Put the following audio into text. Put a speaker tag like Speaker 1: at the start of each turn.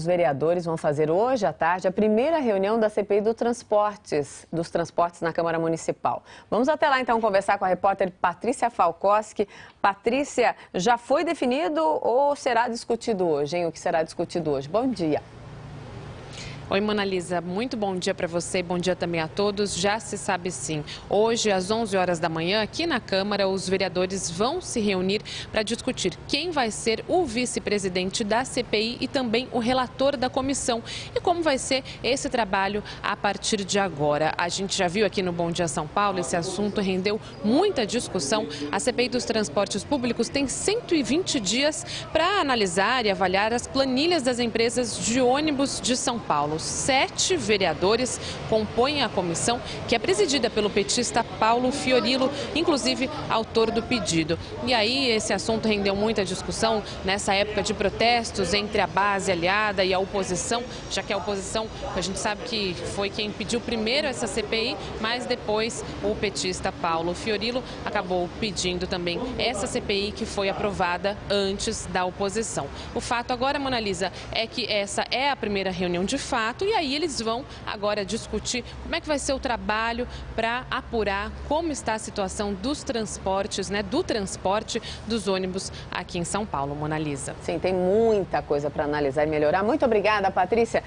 Speaker 1: Os vereadores vão fazer hoje à tarde a primeira reunião da CPI do transportes, dos transportes na Câmara Municipal. Vamos até lá então conversar com a repórter Patrícia Falkowski. Patrícia, já foi definido ou será discutido hoje, hein? O que será discutido hoje? Bom dia.
Speaker 2: Oi, Monalisa, muito bom dia para você bom dia também a todos. Já se sabe sim, hoje às 11 horas da manhã, aqui na Câmara, os vereadores vão se reunir para discutir quem vai ser o vice-presidente da CPI e também o relator da comissão e como vai ser esse trabalho a partir de agora. A gente já viu aqui no Bom Dia São Paulo, esse assunto rendeu muita discussão. A CPI dos transportes públicos tem 120 dias para analisar e avaliar as planilhas das empresas de ônibus de São Paulo sete vereadores compõem a comissão, que é presidida pelo petista Paulo Fiorilo, inclusive autor do pedido. E aí esse assunto rendeu muita discussão nessa época de protestos entre a base aliada e a oposição, já que a oposição, a gente sabe que foi quem pediu primeiro essa CPI, mas depois o petista Paulo Fiorilo acabou pedindo também essa CPI que foi aprovada antes da oposição. O fato agora, Monalisa, é que essa é a primeira reunião de fato E aí eles vão agora discutir como é que vai ser o trabalho para apurar como está a situação dos transportes, né, do transporte dos ônibus aqui em São Paulo, Mona Lisa.
Speaker 1: Sim, tem muita coisa para analisar e melhorar. Muito obrigada, Patrícia.